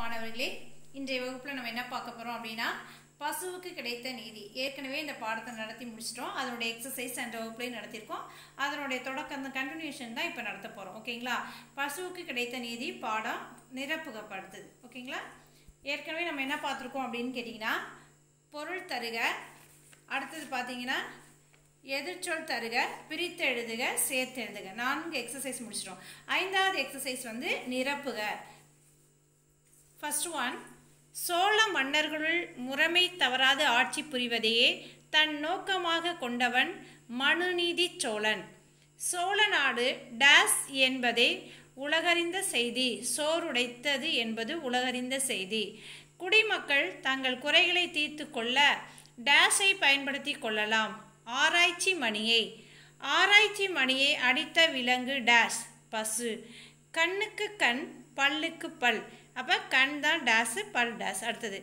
மாணவர்களே. இன்றைய வகுப்பில் நம்ம என்ன பார்க்க போகிறோம் அப்படின்னா பசுவுக்கு கிடைத்த நீதி. ஏற்கனவே இந்த பாடத்தை நடத்தி முடிச்சிட்டோம். அதனுடைய எக்ஸசைஸ் அண்ட் வகுப்புலையும் நடத்தியிருக்கோம். அதனுடைய தொடக்கம் அந்த கண்டினியூஷன் தான் இப்போ நடத்த போகிறோம் ஓகேங்களா பசுவுக்கு கிடைத்த நீதி பாடம் நிரப்புகப்படுத்துது ஓகேங்களா ஏற்கனவே நம்ம என்ன பார்த்துருக்கோம் அப்படின்னு கேட்டிங்கன்னா பொருள் தருக. அடுத்தது பார்த்தீங்கன்னா எதிர்ச்சொல் தருக பிரித்து எழுதுக சேர்த்து எழுதுக நான்கு எக்ஸசைஸ் முடிச்சிடும் ஐந்தாவது எக்ஸசைஸ் வந்து நிரப்புக. ஃபஸ்ட் ஒன் சோழ மன்னர்களுள் முறைமை தவறாது ஆட்சி புரிவதையே தன் நோக்கமாக கொண்டவன் மனுநீதி சோழன். சோழ நாடு டேஸ் என்பதே உலகறிந்த செய்தி சோறுடைத்தது என்பது உலகறிந்த செய்தி. குடிமக்கள் தங்கள் குறைகளை தீர்த்து கொள்ள டேஷை பயன்படுத்தி கொள்ளலாம். ஆராய்ச்சி மணியை. ஆராய்ச்சி மணியை அடித்த விலங்கு டேஷ் பசு. கண்ணுக்கு கண் பல்லுக்கு பல். அப்போ கண் தான் டேஸு பல் டேஸ் அடுத்தது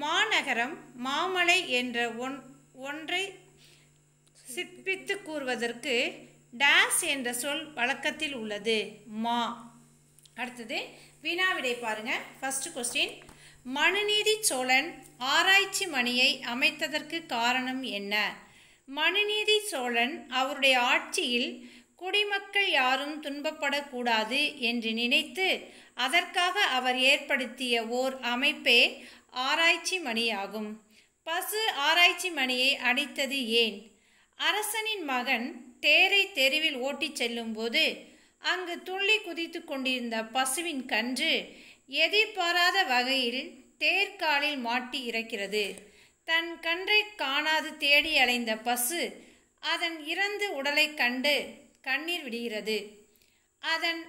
மாநகரம் மாமலை என்ற ஒன் ஒன்றை சிற்பித்து கூறுவதற்கு டேஸ் என்ற சொல் வழக்கத்தில் உள்ளது. மா. அடுத்தது வினாவிடை பாருங்க. ஃபஸ்ட்டு கொஸ்டின் மனுநீதி சோழன் ஆராய்ச்சி மணியை அமைத்ததற்கு காரணம் என்ன? மனுநீதி சோழன் அவருடைய ஆட்சியில் குடிமக்கள் யாரும் துன்பப்படக்கூடாது என்று நினைத்து அதற்காக அவர் ஏற்படுத்திய ஓர் அமைப்பே ஆராய்ச்சி மணியாகும். பசு ஆராய்ச்சி மணியை அடித்தது ஏன்? அரசனின் மகன் தேரை தெருவில் ஓட்டிச் செல்லும்போது அங்கு துள்ளி குதித்து கொண்டிருந்த பசுவின் கன்று எதிர்பாராத வகையில் தேர்காலில் மாட்டி இறக்கிறது. தன் கன்றை காணாது தேடி அலைந்த பசு அதன் இறந்து உடலை கண்டு கண்ணீர் விடுகிறது. அதன்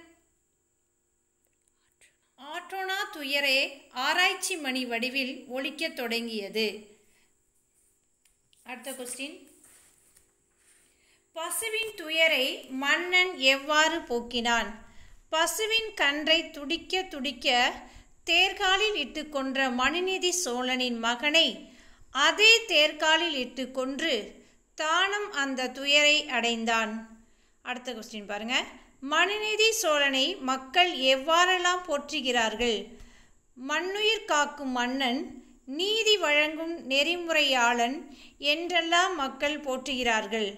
ஆற்றோனா துயரே ஆராய்ச்சி மணி வடிவில் ஒழிக்கத் தொடங்கியது. அடுத்த கொஸ்டின் பசுவின் துயரை மன்னன் எவ்வாறு போக்கினான்? பசுவின் கன்றை துடிக்க துடிக்க தேர்காலில் இட்டு கொன்ற மனுநீதி சோழனின் மகனை அதே தேர்காலில் இட்டு கொன்று தானும் அந்த துயரை அடைந்தான். அடுத்த கொஸ்டின் பாருங்க. மனுநீதி சோழனை மக்கள் எவ்வாறெல்லாம் போற்றுகிறார்கள்? மண்ணுயிர் காக்கும் மன்னன் நீதி வழங்கும் நெறிமுறையாளன் என்றெல்லாம் மக்கள் போற்றுகிறார்கள்.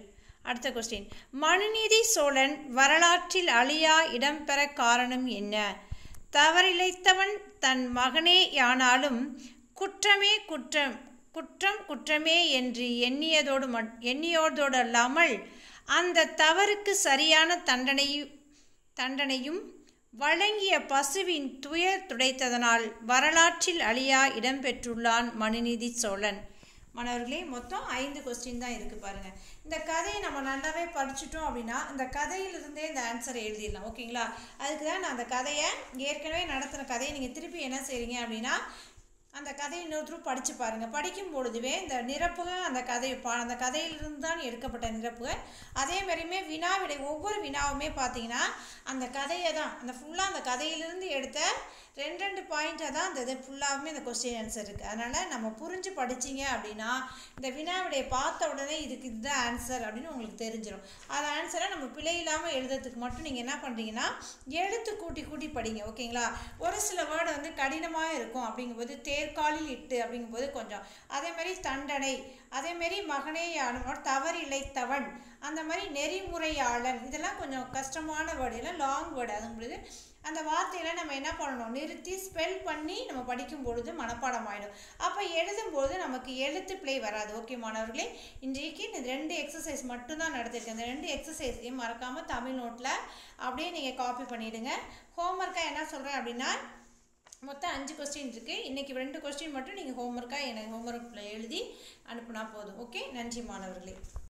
அடுத்த கொஸ்டின் மனுநீதி சோழன் வரலாற்றில் அழியா இடம்பெற காரணம் என்ன? தவறிழைத்தவன் தன் மகனே யானாலும் குற்றமே குற்றம் குற்றம் குற்றமே என்று எண்ணியதோடு மட் எண்ணியோதோடு அல்லாமல் அந்த தவறுக்கு சரியான தண்டனையும் தண்டனையும் வழங்கிய பசுவின் துயர் துடைத்ததனால் வரலாற்றில் அழியா இடம்பெற்றுள்ளான் மனுநீதி சோழன். மாணவர்களே மொத்தம் ஐந்து கொஸ்டின் தான் இருக்குது பாருங்கள் இந்த கதையை நம்ம நல்லாவே படிச்சுட்டோம் அப்படின்னா இந்த கதையிலிருந்தே இந்த ஆன்சரை எழுதிடலாம் ஓகேங்களா அதுக்கு தான் நான் அந்த கதையை ஏற்கனவே நடத்துகிற கதையை நீங்கள் திருப்பி என்ன செய்கிறீங்க அப்படின்னா அந்த கதையை இன்னொருத்தரும் படித்து பாருங்கள் படிக்கும் பொழுதுவே இந்த நிரப்புக அந்த கதை பா அந்த கதையிலிருந்து தான் எடுக்கப்பட்ட நிரப்புக. அதே மாதிரியுமே வினாவிடை ஒவ்வொரு வினாவுமே பார்த்தீங்கன்னா அந்த கதையை தான் அந்த ஃபுல்லாக அந்த கதையிலிருந்து எடுத்த ரெண்டு ரெண்டு பாயிண்ட்டாக தான் அந்த இது ஃபுல்லாகவுமே இந்த கொஸ்டின் ஆன்சர் இருக்குது அதனால் நம்ம புரிஞ்சு படிச்சிங்க அப்படின்னா இந்த வினாவிடையை பார்த்த உடனே இதுக்கு இதுதான் ஆன்சர் அப்படின்னு உங்களுக்கு தெரிஞ்சிடும் அந்த ஆன்சரை நம்ம பிழை இல்லாமல் எழுதுறதுக்கு மட்டும் நீங்கள் என்ன பண்ணுறீங்கன்னா எழுத்து கூட்டி கூட்டி படிங்க ஓகேங்களா ஒரு சில வேர்டு வந்து கடினமாக இருக்கும் அப்படிங்கும்போது தேர்காலில் இட்டு அப்படிங்கும்போது கொஞ்சம். அதே மாதிரி தண்டனை அதேமாரி மகனே தவறு இழைத்தவன். அந்த மாதிரி நெறிமுறையாளன். இதெல்லாம் கொஞ்சம் கஷ்டமான வேர்டு இல்லை லாங் வேர்டு அதுங்கும்போது அந்த வார்த்தையில் நம்ம என்ன பண்ணணும்? நிறுத்தி ஸ்பெல் பண்ணி நம்ம படிக்கும் பொழுது மனப்பாடம் ஆகிடும் அப்போ எழுதும்போது நமக்கு எழுத்து பிழை வராது. ஓகே மாணவர்களே இன்றைக்கு இந்த ரெண்டு எக்ஸசைஸ் மட்டும்தான் நடத்திருக்கேன் இந்த ரெண்டு எக்ஸசைஸையும் மறக்காமல் தமிழ் நோட்டில் அப்படியே நீங்கள் காப்பி பண்ணிவிடுங்க ஹோம்ஒர்க்காக என்ன சொல்கிறேன் அப்படின்னா மொத்தம் அஞ்சு கொஸ்டின் இருக்குது இன்றைக்கி ரெண்டு கொஸ்டின் மட்டும் நீங்கள் ஹோம்ஒர்க்காக எனக்கு ஹோம்ஒர்க்கில் எழுதி அனுப்புனா போதும். ஓகே நன்றி மாணவர்களே.